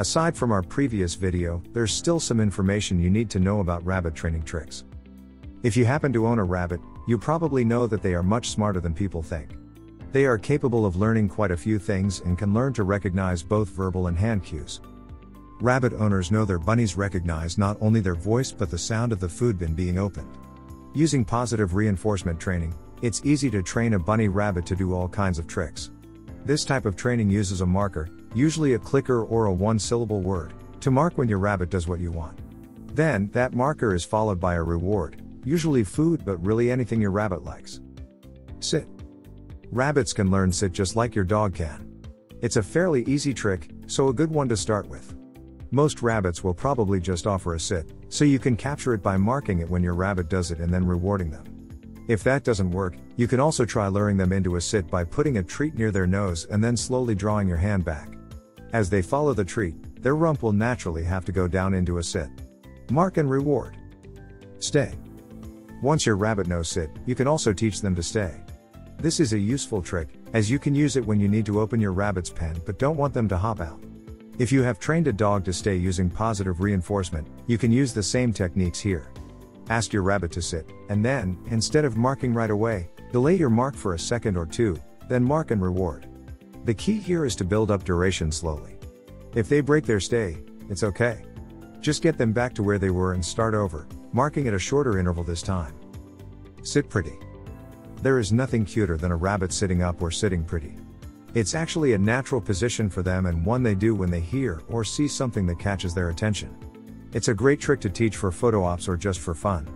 Aside from our previous video, there's still some information you need to know about rabbit training tricks. If you happen to own a rabbit, you probably know that they are much smarter than people think. They are capable of learning quite a few things and can learn to recognize both verbal and hand cues. Rabbit owners know their bunnies recognize not only their voice but the sound of the food bin being opened. Using positive reinforcement training, it's easy to train a bunny rabbit to do all kinds of tricks. This type of training uses a marker, usually a clicker or a one syllable word, to mark when your rabbit does what you want. Then, that marker is followed by a reward, usually food but really anything your rabbit likes. Sit. Rabbits can learn sit just like your dog can. It's a fairly easy trick, so a good one to start with. Most rabbits will probably just offer a sit, so you can capture it by marking it when your rabbit does it and then rewarding them. If that doesn't work, you can also try luring them into a sit by putting a treat near their nose and then slowly drawing your hand back. As they follow the treat, their rump will naturally have to go down into a sit. Mark and reward. Stay. Once your rabbit knows sit, you can also teach them to stay. This is a useful trick, as you can use it when you need to open your rabbit's pen but don't want them to hop out. If you have trained a dog to stay using positive reinforcement, you can use the same techniques here. Ask your rabbit to sit, and then, instead of marking right away, delay your mark for a second or two, then mark and reward. The key here is to build up duration slowly. If they break their stay, it's okay. Just get them back to where they were and start over, marking at a shorter interval this time. Sit pretty. There is nothing cuter than a rabbit sitting up or sitting pretty. It's actually a natural position for them and one they do when they hear or see something that catches their attention. It's a great trick to teach for photo ops or just for fun.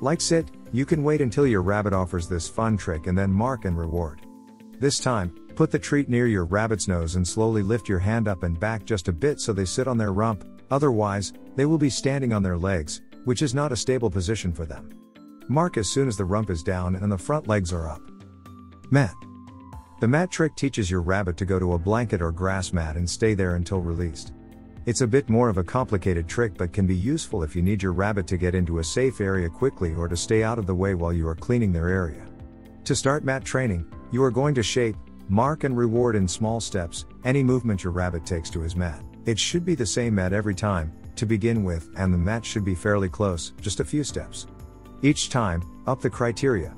Like sit, you can wait until your rabbit offers this fun trick and then mark and reward. This time, put the treat near your rabbit's nose and slowly lift your hand up and back just a bit so they sit on their rump, otherwise, they will be standing on their legs, which is not a stable position for them. Mark as soon as the rump is down and the front legs are up. Mat. The mat trick teaches your rabbit to go to a blanket or grass mat and stay there until released. It's a bit more of a complicated trick but can be useful if you need your rabbit to get into a safe area quickly or to stay out of the way while you are cleaning their area. To start mat training, you are going to shape, mark and reward in small steps any movement your rabbit takes to his mat. It should be the same mat every time, to begin with, and the mat should be fairly close, just a few steps. Each time, up the criteria.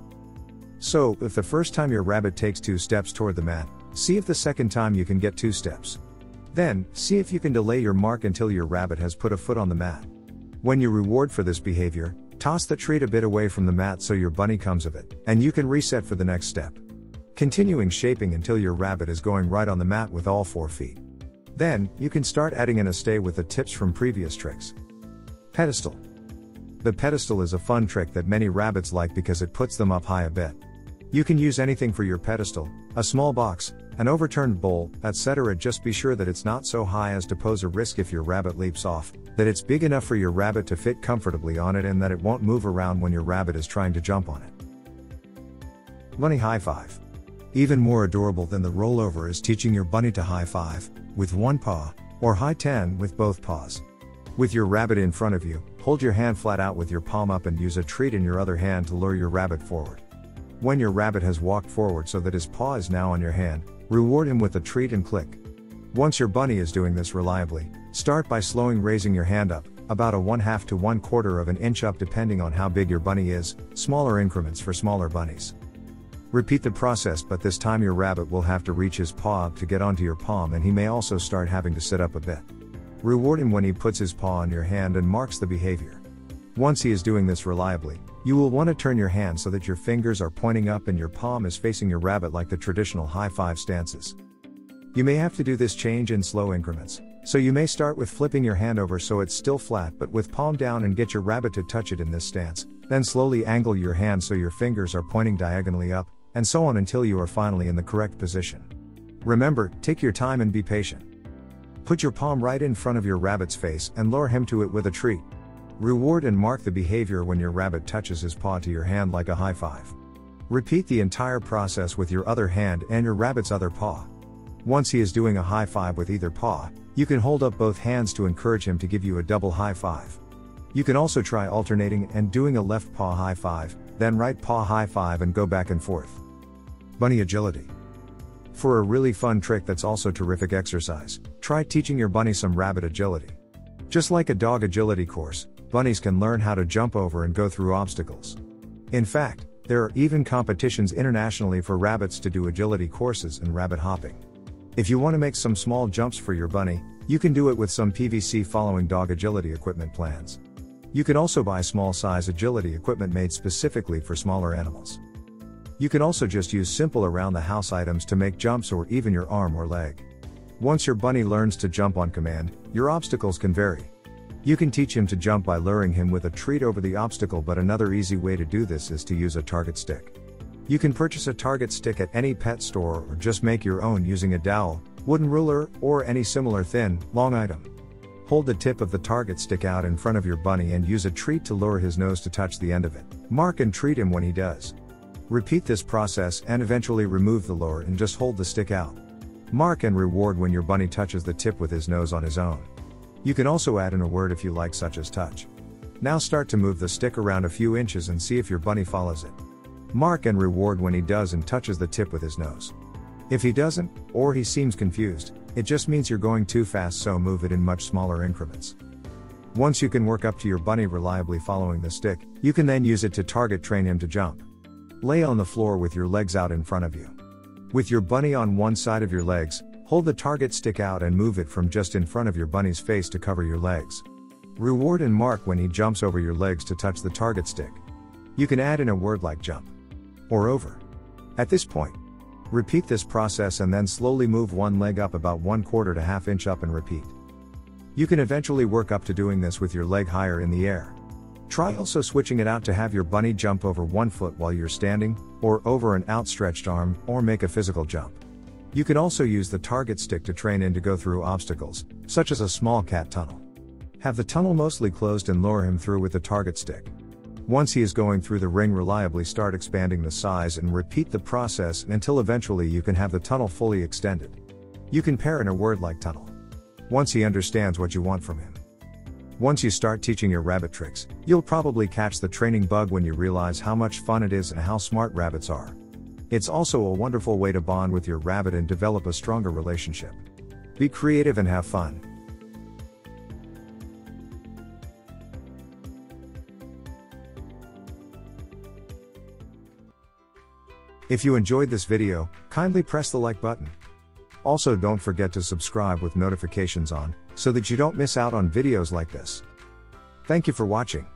So, if the first time your rabbit takes two steps toward the mat, see if the second time you can get two steps. Then, see if you can delay your mark until your rabbit has put a foot on the mat. When you reward for this behavior, toss the treat a bit away from the mat so your bunny comes of it, and you can reset for the next step. Continuing shaping until your rabbit is going right on the mat with all four feet. Then, you can start adding in a stay with the tips from previous tricks. Pedestal. The pedestal is a fun trick that many rabbits like because it puts them up high a bit. You can use anything for your pedestal, a small box, an overturned bowl, etc. Just be sure that it's not so high as to pose a risk if your rabbit leaps off, that it's big enough for your rabbit to fit comfortably on it and that it won't move around when your rabbit is trying to jump on it. Bunny High Five. Even more adorable than the rollover is teaching your bunny to high five, with one paw, or high 10 with both paws. With your rabbit in front of you, hold your hand flat out with your palm up and use a treat in your other hand to lure your rabbit forward. When your rabbit has walked forward so that his paw is now on your hand, reward him with a treat and click. Once your bunny is doing this reliably, start by slowing raising your hand up, about a 1 half to 1 quarter of an inch up depending on how big your bunny is, smaller increments for smaller bunnies. Repeat the process but this time your rabbit will have to reach his paw up to get onto your palm and he may also start having to sit up a bit. Reward him when he puts his paw on your hand and marks the behavior. Once he is doing this reliably, you will want to turn your hand so that your fingers are pointing up and your palm is facing your rabbit like the traditional high five stances. You may have to do this change in slow increments, so you may start with flipping your hand over so it's still flat but with palm down and get your rabbit to touch it in this stance, then slowly angle your hand so your fingers are pointing diagonally up, and so on until you are finally in the correct position. Remember, take your time and be patient. Put your palm right in front of your rabbit's face and lure him to it with a treat. Reward and mark the behavior when your rabbit touches his paw to your hand like a high five. Repeat the entire process with your other hand and your rabbit's other paw. Once he is doing a high five with either paw, you can hold up both hands to encourage him to give you a double high five. You can also try alternating and doing a left paw high five, then right paw high five and go back and forth. Bunny agility. For a really fun trick that's also terrific exercise, try teaching your bunny some rabbit agility. Just like a dog agility course, bunnies can learn how to jump over and go through obstacles. In fact, there are even competitions internationally for rabbits to do agility courses and rabbit hopping. If you want to make some small jumps for your bunny, you can do it with some PVC following dog agility equipment plans. You can also buy small size agility equipment made specifically for smaller animals. You can also just use simple around the house items to make jumps or even your arm or leg. Once your bunny learns to jump on command, your obstacles can vary. You can teach him to jump by luring him with a treat over the obstacle, but another easy way to do this is to use a target stick. You can purchase a target stick at any pet store or just make your own using a dowel, wooden ruler, or any similar thin, long item. Hold the tip of the target stick out in front of your bunny and use a treat to lure his nose to touch the end of it. Mark and treat him when he does. Repeat this process and eventually remove the lure and just hold the stick out. Mark and reward when your bunny touches the tip with his nose on his own. You can also add in a word if you like, such as touch. Now start to move the stick around a few inches and see if your bunny follows it. Mark and reward when he does and touches the tip with his nose. If he doesn't, or he seems confused, it just means you're going too fast, so move it in much smaller increments. Once you can work up to your bunny reliably following the stick, you can then use it to target train him to jump. Lay on the floor with your legs out in front of you. With your bunny on one side of your legs, Hold the target stick out and move it from just in front of your bunny's face to cover your legs. Reward and mark when he jumps over your legs to touch the target stick. You can add in a word like jump or over. At this point, repeat this process and then slowly move one leg up about one quarter to half inch up and repeat. You can eventually work up to doing this with your leg higher in the air. Try also switching it out to have your bunny jump over one foot while you're standing, or over an outstretched arm, or make a physical jump. You can also use the target stick to train in to go through obstacles, such as a small cat tunnel. Have the tunnel mostly closed and lure him through with the target stick. Once he is going through the ring, reliably start expanding the size and repeat the process until eventually you can have the tunnel fully extended. You can pair in a word like tunnel. Once he understands what you want from him. Once you start teaching your rabbit tricks, you'll probably catch the training bug when you realize how much fun it is and how smart rabbits are. It's also a wonderful way to bond with your rabbit and develop a stronger relationship. Be creative and have fun. If you enjoyed this video, kindly press the like button. Also don't forget to subscribe with notifications on, so that you don't miss out on videos like this. Thank you for watching.